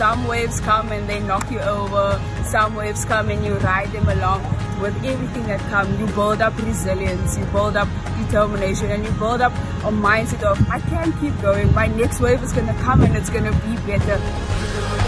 Some waves come and they knock you over. Some waves come and you ride them along. With everything that comes, you build up resilience, you build up determination, and you build up a mindset of, I can keep going. My next wave is going to come and it's going to be better.